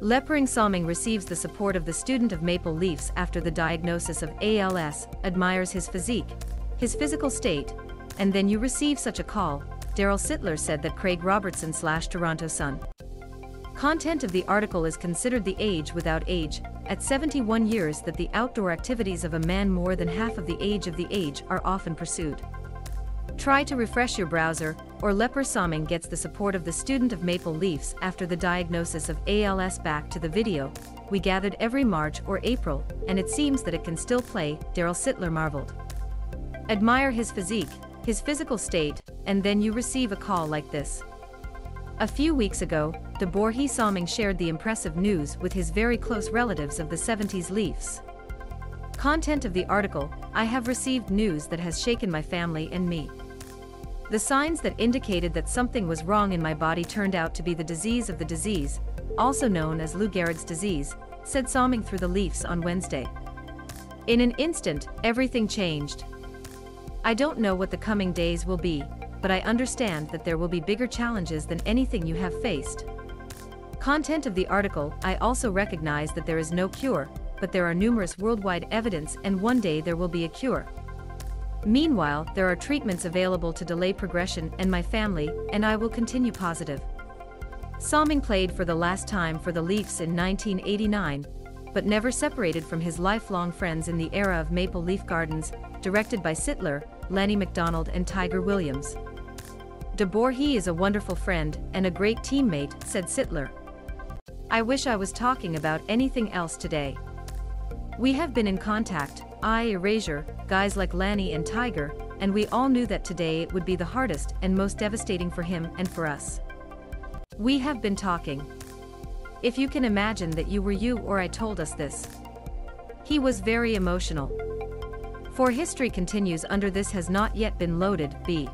Lepering Salming receives the support of the student of Maple Leafs after the diagnosis of ALS, admires his physique, his physical state, and then you receive such a call, Darryl Sittler said that Craig Robertson slash Toronto Sun. Content of the article is considered the age without age, at 71 years that the outdoor activities of a man more than half of the age of the age are often pursued. Try to refresh your browser, or Leper Salming gets the support of the student of Maple Leafs after the diagnosis of ALS back to the video, we gathered every March or April, and it seems that it can still play, Darryl Sittler marveled. Admire his physique, his physical state, and then you receive a call like this. A few weeks ago, DeBoer Salming shared the impressive news with his very close relatives of the 70s Leafs. Content of the article, I have received news that has shaken my family and me. The signs that indicated that something was wrong in my body turned out to be the disease of the disease, also known as Lou Gehrig's disease, said Salming through the Leafs on Wednesday. In an instant, everything changed. I don't know what the coming days will be, but I understand that there will be bigger challenges than anything you have faced. Content of the article, I also recognize that there is no cure, but there are numerous worldwide evidence and one day there will be a cure. Meanwhile, there are treatments available to delay progression and my family, and I will continue positive. Salming played for the last time for the Leafs in 1989, but never separated from his lifelong friends in the era of Maple Leaf Gardens, directed by Sittler, Lanny McDonald and Tiger Williams. DeBoer he is a wonderful friend and a great teammate, said Sittler. I wish I was talking about anything else today. We have been in contact, I Erasure, guys like Lanny and Tiger, and we all knew that today it would be the hardest and most devastating for him and for us. We have been talking. If you can imagine that you were you or I told us this. He was very emotional. For history continues under this has not yet been loaded, B.